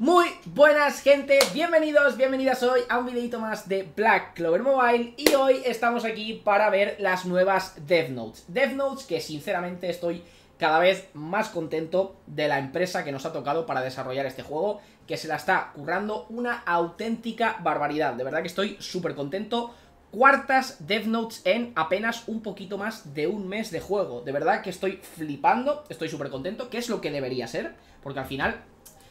Muy buenas gente, bienvenidos, bienvenidas hoy a un videito más de Black Clover Mobile y hoy estamos aquí para ver las nuevas Dev Notes. Dev Notes que sinceramente estoy cada vez más contento de la empresa que nos ha tocado para desarrollar este juego, que se la está currando una auténtica barbaridad. De verdad que estoy súper contento. Cuartas Dev Notes en apenas un poquito más de un mes de juego. De verdad que estoy flipando, estoy súper contento, que es lo que debería ser, porque al final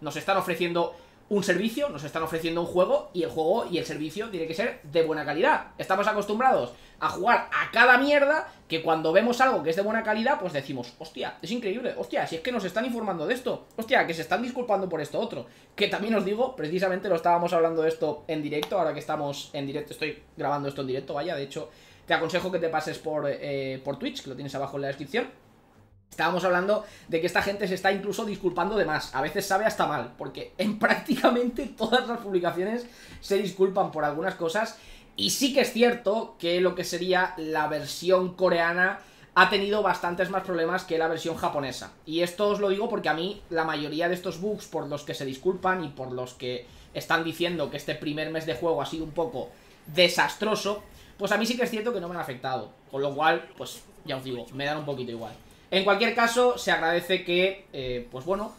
nos están ofreciendo un servicio, nos están ofreciendo un juego y el juego y el servicio tiene que ser de buena calidad. Estamos acostumbrados a jugar a cada mierda que cuando vemos algo que es de buena calidad, pues decimos, hostia, es increíble, hostia, si es que nos están informando de esto, hostia, que se están disculpando por esto otro. Que también os digo, precisamente lo estábamos hablando de esto en directo, ahora que estamos en directo, estoy grabando esto en directo, vaya, de hecho, te aconsejo que te pases por, eh, por Twitch, que lo tienes abajo en la descripción Estábamos hablando de que esta gente se está incluso disculpando de más. A veces sabe hasta mal, porque en prácticamente todas las publicaciones se disculpan por algunas cosas. Y sí que es cierto que lo que sería la versión coreana ha tenido bastantes más problemas que la versión japonesa. Y esto os lo digo porque a mí la mayoría de estos bugs por los que se disculpan y por los que están diciendo que este primer mes de juego ha sido un poco desastroso, pues a mí sí que es cierto que no me han afectado. Con lo cual, pues ya os digo, me dan un poquito igual. En cualquier caso, se agradece que, eh, pues bueno,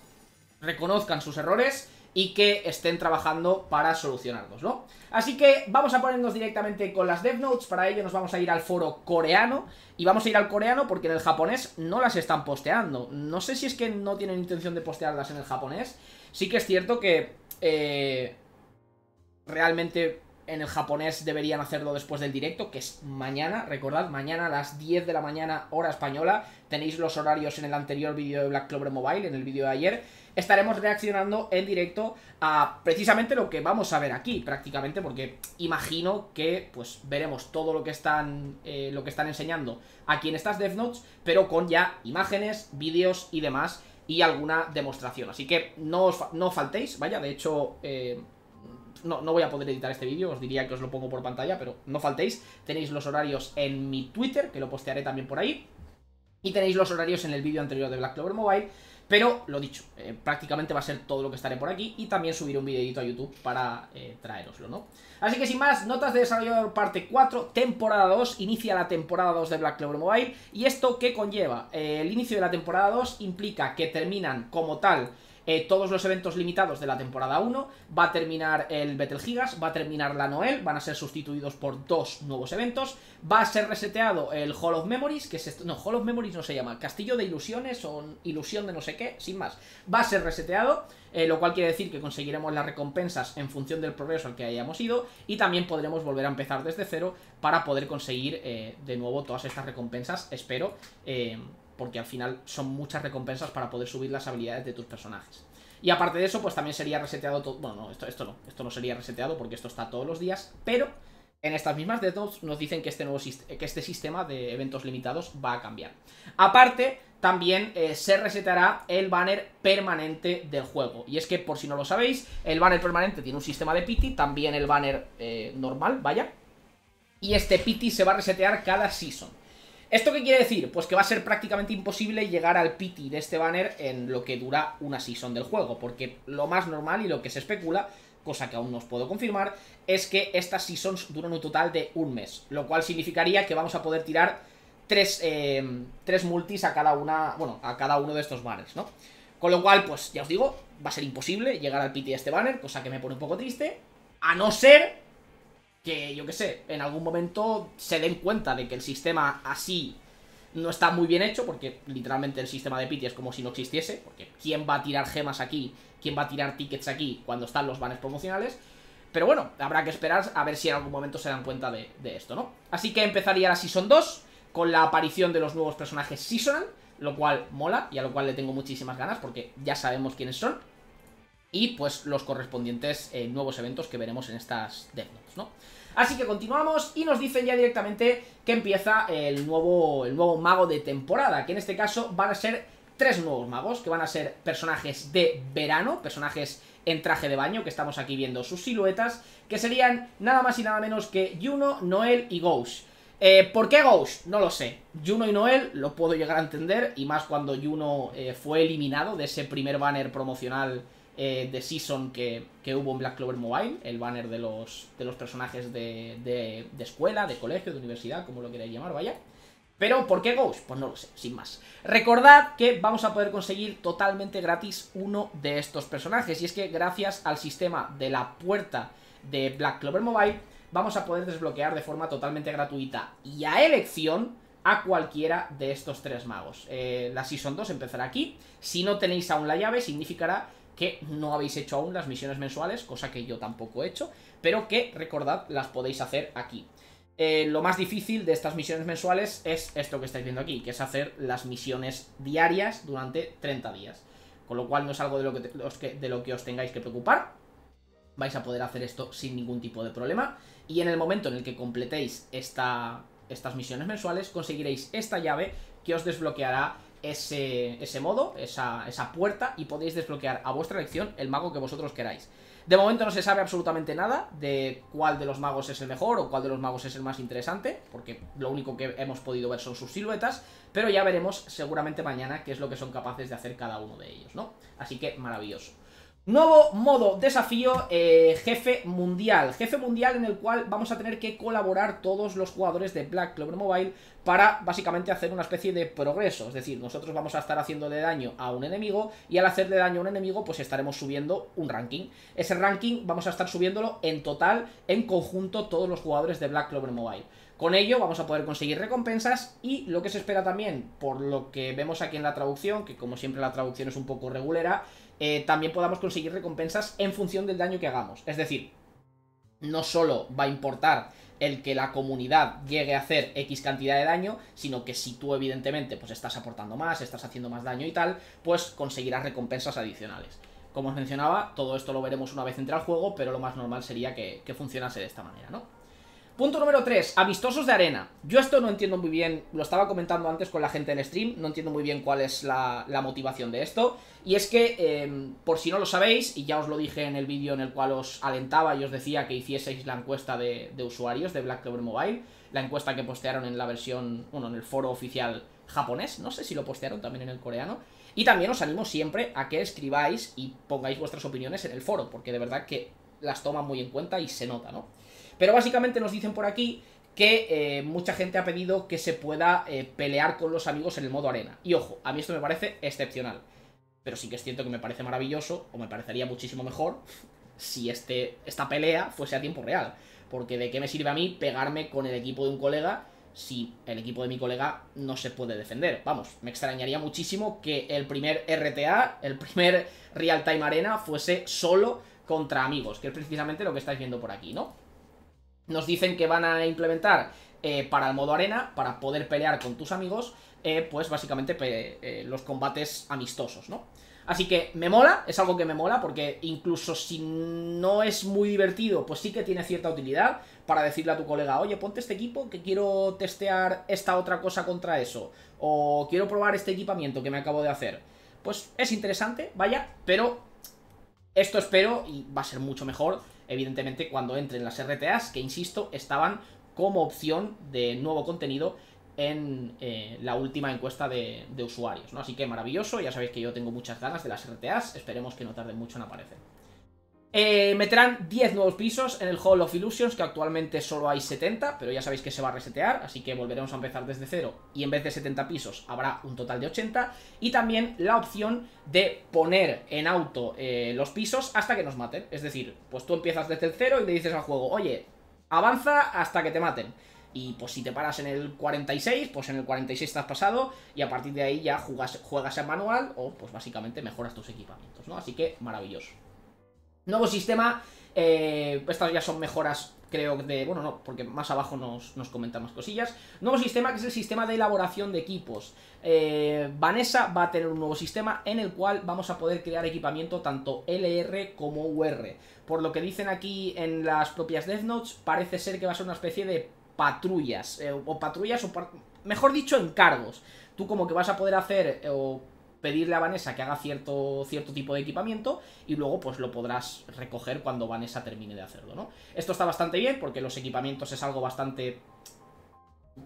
reconozcan sus errores y que estén trabajando para solucionarlos, ¿no? Así que vamos a ponernos directamente con las DevNotes, para ello nos vamos a ir al foro coreano, y vamos a ir al coreano porque en el japonés no las están posteando. No sé si es que no tienen intención de postearlas en el japonés, sí que es cierto que eh, realmente en el japonés deberían hacerlo después del directo, que es mañana, recordad, mañana a las 10 de la mañana hora española, tenéis los horarios en el anterior vídeo de Black Clover Mobile, en el vídeo de ayer, estaremos reaccionando en directo a precisamente lo que vamos a ver aquí, prácticamente, porque imagino que pues veremos todo lo que están, eh, lo que están enseñando aquí en estas Dev Notes, pero con ya imágenes, vídeos y demás, y alguna demostración, así que no os no faltéis, vaya, de hecho... Eh, no, no voy a poder editar este vídeo, os diría que os lo pongo por pantalla, pero no faltéis. Tenéis los horarios en mi Twitter, que lo postearé también por ahí. Y tenéis los horarios en el vídeo anterior de Black Clover Mobile. Pero, lo dicho, eh, prácticamente va a ser todo lo que estaré por aquí y también subiré un videito a YouTube para eh, traeroslo, ¿no? Así que sin más, notas de desarrollador parte 4, temporada 2, inicia la temporada 2 de Black Clover Mobile y esto ¿qué conlleva? Eh, el inicio de la temporada 2 implica que terminan como tal eh, todos los eventos limitados de la temporada 1, va a terminar el Battle Gigas, va a terminar la Noel, van a ser sustituidos por dos nuevos eventos, va a ser reseteado el Hall of Memories, que es no, Hall of Memories no se llama, Castillo de Ilusiones o Ilusión de no sé qué, sin más, va a ser reseteado, eh, lo cual quiere decir que conseguiremos las recompensas en función del progreso al que hayamos ido y también podremos volver a empezar desde cero para poder conseguir eh, de nuevo todas estas recompensas, espero, porque al final son muchas recompensas para poder subir las habilidades de tus personajes. Y aparte de eso, pues también sería reseteado todo... Bueno, no, esto, esto no, esto no sería reseteado porque esto está todos los días, pero en estas mismas Death nos dicen que este, nuevo que este sistema de eventos limitados va a cambiar. Aparte, también eh, se resetará el banner permanente del juego. Y es que, por si no lo sabéis, el banner permanente tiene un sistema de pity, también el banner eh, normal, vaya. Y este pity se va a resetear cada season. ¿Esto qué quiere decir? Pues que va a ser prácticamente imposible llegar al pity de este banner en lo que dura una season del juego, porque lo más normal y lo que se especula, cosa que aún no os puedo confirmar, es que estas seasons duran un total de un mes, lo cual significaría que vamos a poder tirar tres, eh, tres multis a cada una, bueno, a cada uno de estos banners, ¿no? Con lo cual, pues ya os digo, va a ser imposible llegar al pity de este banner, cosa que me pone un poco triste, a no ser que, yo qué sé, en algún momento se den cuenta de que el sistema así no está muy bien hecho, porque literalmente el sistema de pity es como si no existiese, porque ¿quién va a tirar gemas aquí? ¿Quién va a tirar tickets aquí cuando están los banners promocionales? Pero bueno, habrá que esperar a ver si en algún momento se dan cuenta de, de esto, ¿no? Así que empezaría la Season 2 con la aparición de los nuevos personajes Seasonal, lo cual mola y a lo cual le tengo muchísimas ganas porque ya sabemos quiénes son y pues los correspondientes eh, nuevos eventos que veremos en estas Death ¿no? Así que continuamos y nos dicen ya directamente que empieza el nuevo, el nuevo mago de temporada, que en este caso van a ser tres nuevos magos, que van a ser personajes de verano, personajes en traje de baño, que estamos aquí viendo sus siluetas, que serían nada más y nada menos que Juno, Noel y Ghost. Eh, ¿Por qué Ghost? No lo sé. Juno y Noel lo puedo llegar a entender, y más cuando Juno eh, fue eliminado de ese primer banner promocional eh, de Season que, hubo en Black Clover Mobile, el banner de los, de los personajes de, de, de escuela, de colegio, de universidad, como lo queráis llamar, vaya. Pero, ¿por qué Ghost? Pues no lo sé, sin más. Recordad que vamos a poder conseguir totalmente gratis uno de estos personajes. Y es que gracias al sistema de la puerta de Black Clover Mobile, vamos a poder desbloquear de forma totalmente gratuita y a elección a cualquiera de estos tres magos. Eh, la Season 2 empezará aquí. Si no tenéis aún la llave, significará que no habéis hecho aún las misiones mensuales, cosa que yo tampoco he hecho, pero que, recordad, las podéis hacer aquí. Eh, lo más difícil de estas misiones mensuales es esto que estáis viendo aquí, que es hacer las misiones diarias durante 30 días. Con lo cual no es algo de lo que, de lo que os tengáis que preocupar. Vais a poder hacer esto sin ningún tipo de problema. Y en el momento en el que completéis esta, estas misiones mensuales, conseguiréis esta llave que os desbloqueará ese, ese modo, esa, esa puerta, y podéis desbloquear a vuestra elección el mago que vosotros queráis. De momento no se sabe absolutamente nada de cuál de los magos es el mejor o cuál de los magos es el más interesante, porque lo único que hemos podido ver son sus siluetas, pero ya veremos seguramente mañana qué es lo que son capaces de hacer cada uno de ellos, ¿no? Así que maravilloso. Nuevo modo desafío, eh, jefe mundial. Jefe mundial en el cual vamos a tener que colaborar todos los jugadores de Black Clover Mobile para básicamente hacer una especie de progreso. Es decir, nosotros vamos a estar haciéndole daño a un enemigo y al hacerle daño a un enemigo pues estaremos subiendo un ranking. Ese ranking vamos a estar subiéndolo en total, en conjunto, todos los jugadores de Black Clover Mobile. Con ello vamos a poder conseguir recompensas y lo que se espera también, por lo que vemos aquí en la traducción, que como siempre la traducción es un poco regulera, eh, también podamos conseguir recompensas en función del daño que hagamos. Es decir, no solo va a importar el que la comunidad llegue a hacer X cantidad de daño, sino que si tú evidentemente pues estás aportando más, estás haciendo más daño y tal, pues conseguirás recompensas adicionales. Como os mencionaba, todo esto lo veremos una vez entre al juego, pero lo más normal sería que, que funcionase de esta manera, ¿no? Punto número 3, amistosos de arena. Yo esto no entiendo muy bien, lo estaba comentando antes con la gente en stream, no entiendo muy bien cuál es la, motivación de esto. Y es que, em, por si no lo sabéis, y ya os lo dije en el vídeo en el cual os alentaba y os decía que hicieseis la encuesta de, usuarios de Black Clover Mobile, la encuesta que postearon en la versión, bueno, en el foro oficial japonés, no sé si lo postearon también en el coreano. Y también os animo siempre a que escribáis y pongáis vuestras opiniones en el foro, porque de verdad que las toman muy en cuenta y se nota, ¿no? Pero básicamente nos dicen por aquí que eh, mucha gente ha pedido que se pueda eh, pelear con los amigos en el modo arena. Y ojo, a mí esto me parece excepcional. Pero sí que es cierto que me parece maravilloso, o me parecería muchísimo mejor, si este, esta pelea fuese a tiempo real. Porque de qué me sirve a mí pegarme con el equipo de un colega si el equipo de mi colega no se puede defender. Vamos, me extrañaría muchísimo que el primer RTA, el primer Real Time Arena, fuese solo contra amigos, que es precisamente lo que estáis viendo por aquí, ¿no? Nos dicen que van a implementar eh, para el modo arena, para poder pelear con tus amigos, eh, pues básicamente eh, los combates amistosos, ¿no? Así que me mola, es algo que me mola, porque incluso si no es muy divertido, pues sí que tiene cierta utilidad para decirle a tu colega, oye, ponte este equipo que quiero testear esta otra cosa contra eso, o quiero probar este equipamiento que me acabo de hacer. Pues es interesante, vaya, pero esto espero, y va a ser mucho mejor, evidentemente cuando entren las RTAs, que insisto, estaban como opción de nuevo contenido en eh, la última encuesta de, usuarios, ¿no? Así que maravilloso, ya sabéis que yo tengo muchas ganas de las RTAs, esperemos que no tarden mucho en aparecer. Eh, meterán 10 nuevos pisos en el Hall of Illusions, que actualmente solo hay 70, pero ya sabéis que se va a resetear, así que volveremos a empezar desde cero. Y en vez de 70 pisos habrá un total de 80. Y también la opción de poner en auto eh, los pisos hasta que nos maten. Es decir, pues tú empiezas desde el cero y le dices al juego, oye, avanza hasta que te maten. Y pues si te paras en el 46, pues en el 46 estás pasado y a partir de ahí ya juegas, juegas en manual o pues básicamente mejoras tus equipamientos, ¿no? Así que maravilloso. Nuevo sistema, eh, estas ya son mejoras, creo, de... Bueno, no, porque más abajo nos, nos comentan más cosillas. Nuevo sistema que es el sistema de elaboración de equipos. Eh, Vanessa va a tener un nuevo sistema en el cual vamos a poder crear equipamiento tanto LR como UR. Por lo que dicen aquí en las propias Death Notes, parece ser que va a ser una especie de patrullas, eh, o patrullas, o mejor dicho, encargos. Tú como que vas a poder hacer, pedirle a Vanessa que haga cierto, cierto tipo de equipamiento y luego pues lo podrás recoger cuando Vanessa termine de hacerlo, ¿no? Esto está bastante bien porque los equipamientos es algo bastante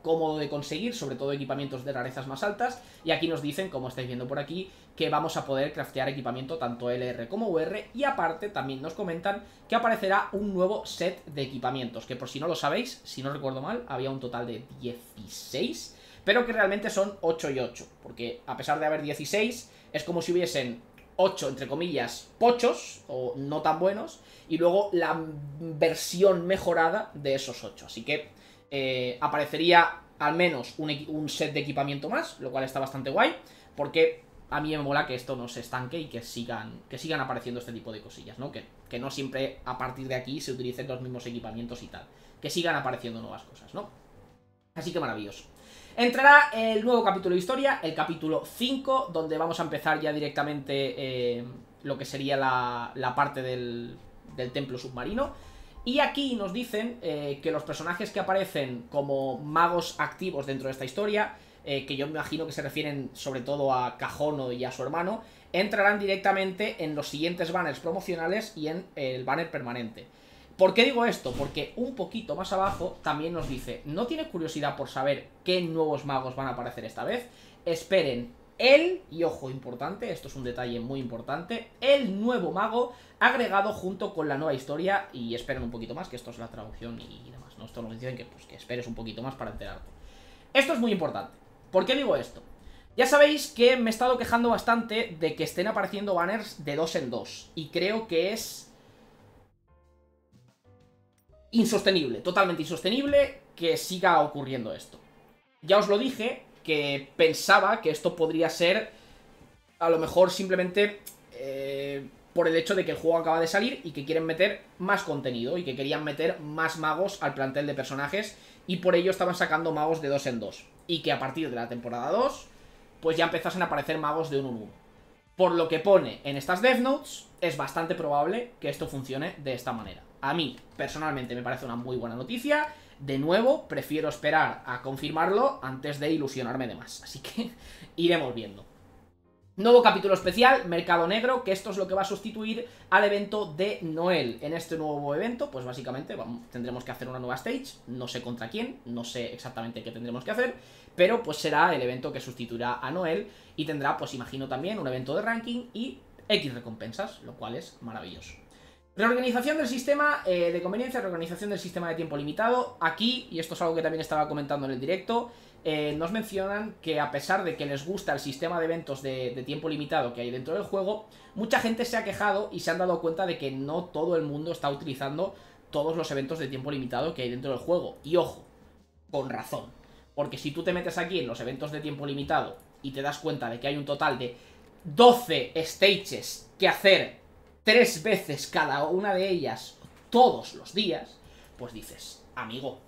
cómodo de conseguir, sobre todo equipamientos de rarezas más altas. Y aquí nos dicen, como estáis viendo por aquí, que vamos a poder craftear equipamiento tanto LR como UR. Y aparte también nos comentan que aparecerá un nuevo set de equipamientos, que por si no lo sabéis, si no recuerdo mal, había un total de 16, pero que realmente son 8 y 8, porque a pesar de haber 16, es como si hubiesen 8, entre comillas, pochos, o no tan buenos, y luego la versión mejorada de esos 8. Así que eh, aparecería al menos un, set de equipamiento más, lo cual está bastante guay, porque a mí me mola que esto no se estanque y que sigan, que sigan apareciendo este tipo de cosillas, ¿no? Que, que no siempre a partir de aquí se utilicen los mismos equipamientos y tal. Que sigan apareciendo nuevas cosas, ¿no? Así que maravilloso. Entrará el nuevo capítulo de historia, el capítulo 5, donde vamos a empezar ya directamente eh, lo que sería la, parte del, templo submarino. Y aquí nos dicen eh, que los personajes que aparecen como magos activos dentro de esta historia, eh, que yo me imagino que se refieren sobre todo a Cajono y a su hermano, entrarán directamente en los siguientes banners promocionales y en el banner permanente. ¿Por qué digo esto? Porque un poquito más abajo también nos dice, ¿no tiene curiosidad por saber qué nuevos magos van a aparecer esta vez? Esperen el, y ojo importante, esto es un detalle muy importante, el nuevo mago agregado junto con la nueva historia y esperen un poquito más, que esto es la traducción y demás, ¿no? Esto nos dicen que, pues, que esperes un poquito más para enterarte. Esto es muy importante. ¿Por qué digo esto? Ya sabéis que me he estado quejando bastante de que estén apareciendo banners de dos en dos y creo que es insostenible, totalmente insostenible que siga ocurriendo esto. Ya os lo dije, que pensaba que esto podría ser a lo mejor simplemente eh, por el hecho de que el juego acaba de salir y que quieren meter más contenido y que querían meter más magos al plantel de personajes y por ello estaban sacando magos de dos en dos. Y que a partir de la temporada 2 pues ya empezasen a aparecer magos de uno en uno. Por lo que pone en estas Death Notes, es bastante probable que esto funcione de esta manera. A mí, personalmente, me parece una muy buena noticia. De nuevo, prefiero esperar a confirmarlo antes de ilusionarme de más. Así que iremos viendo. Nuevo capítulo especial, Mercado Negro, que esto es lo que va a sustituir al evento de Noel. En este nuevo evento, pues básicamente tendremos que hacer una nueva stage, no sé contra quién, no sé exactamente qué tendremos que hacer, pero pues será el evento que sustituirá a Noel y tendrá, pues imagino también, un evento de ranking y X recompensas, lo cual es maravilloso. Reorganización del sistema eh, de conveniencia, reorganización del sistema de tiempo limitado. Aquí, y esto es algo que también estaba comentando en el directo, eh, nos mencionan que a pesar de que les gusta el sistema de eventos de, tiempo limitado que hay dentro del juego, mucha gente se ha quejado y se han dado cuenta de que no todo el mundo está utilizando todos los eventos de tiempo limitado que hay dentro del juego. Y ojo, con razón. Porque si tú te metes aquí en los eventos de tiempo limitado y te das cuenta de que hay un total de 12 stages que hacer tres veces cada una de ellas todos los días, pues dices, amigo,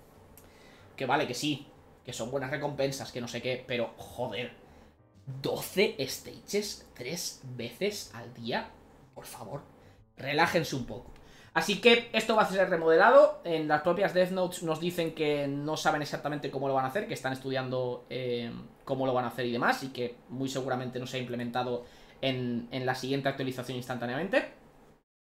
que vale que sí, que son buenas recompensas, que no sé qué, pero joder, 12 stages tres veces al día, por favor, relájense un poco. Así que esto va a ser remodelado. En las propias Death Notes nos dicen que no saben exactamente cómo lo van a hacer, que están estudiando eh, cómo lo van a hacer y demás, y que muy seguramente no se ha implementado en, en la siguiente actualización instantáneamente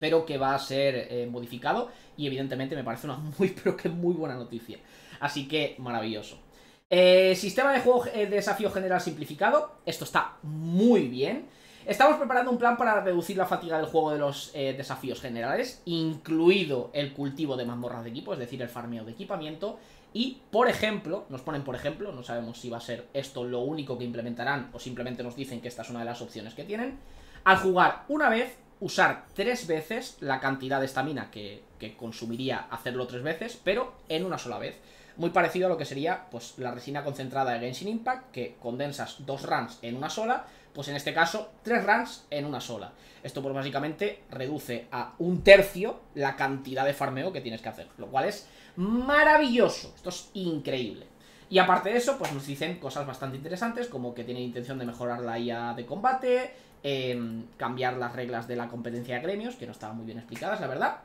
pero que va a ser eh, modificado y evidentemente me parece una muy, pero que muy buena noticia. Así que maravilloso. Eh, sistema de juego eh, desafío general simplificado. Esto está muy bien. Estamos preparando un plan para reducir la fatiga del juego de los desafíos generales, incluido el cultivo de mazmorras de equipo, es decir, el farmeo de equipamiento. Y, por ejemplo, nos ponen por ejemplo, no sabemos si va a ser esto lo único que implementarán o simplemente nos dicen que esta es una de las opciones que tienen. Al jugar una vez, usar tres veces la cantidad de estamina que, consumiría hacerlo tres veces, pero en una sola vez. Muy parecido a lo que sería pues, la resina concentrada de Genshin Impact, que condensas dos runs en una sola, pues en este caso tres runs en una sola. Esto pues básicamente reduce a un tercio la cantidad de farmeo que tienes que hacer, lo cual es maravilloso, esto es increíble. Y aparte de eso, pues nos dicen cosas bastante interesantes, como que tienen intención de mejorar la IA de combate, Em, cambiar las reglas de la competencia de gremios, que no estaban muy bien explicadas, la verdad.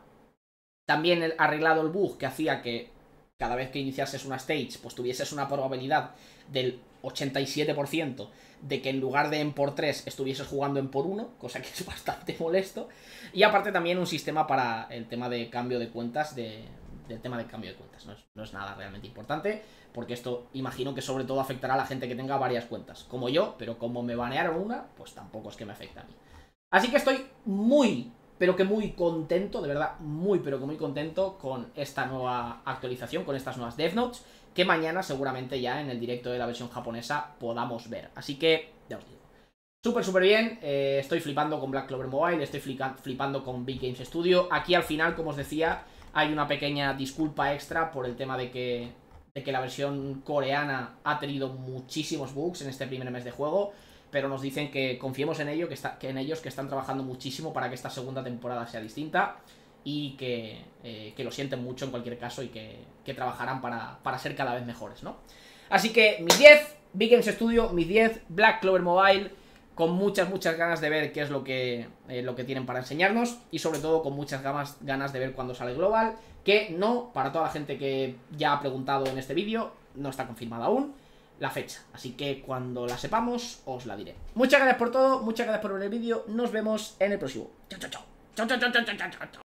También el, arreglado el bug que hacía que cada vez que iniciases una stage, pues tuvieses una probabilidad del 87% de que en lugar de en por 3 estuvieses jugando en por 1, cosa que es bastante molesto. Y aparte también un sistema para el tema de cambio de cuentas de, del tema del cambio de cuentas. No es, nada realmente importante, porque esto imagino que sobre todo afectará a la gente que tenga varias cuentas, como yo, pero como me banearon una, pues tampoco es que me afecte a mí. Así que estoy muy, pero que muy contento, de verdad, muy, pero que muy contento con esta nueva actualización, con estas nuevas Death Notes, que mañana seguramente ya en el directo de la versión japonesa podamos ver. Así que, ya os digo. Súper, súper bien. Eh, estoy flipando con Black Clover Mobile, estoy flipando con Big Games Studio. Aquí al final, como os decía, hay una pequeña disculpa extra por el tema de que, de que la versión coreana ha tenido muchísimos bugs en este primer mes de juego. Pero nos dicen que confiemos en, ello, que, está, que en ellos, que están trabajando muchísimo para que esta segunda temporada sea distinta y que, eh, que, lo sienten mucho en cualquier caso y que, que trabajarán para, para, ser cada vez mejores, ¿no? Así que mis 10, Big Studio, mis 10, Black Clover Mobile, con muchas, muchas ganas de ver qué es lo que, eh, lo que tienen para enseñarnos y sobre todo con muchas ganas, ganas de ver cuándo sale Global, que no, para toda la gente que ya ha preguntado en este vídeo, no está confirmada aún la fecha. Así que cuando la sepamos, os la diré. Muchas gracias por todo, muchas gracias por ver el vídeo, nos vemos en el próximo. Chao, chao, chao. Chao, chao, chao, chao, chao, chao.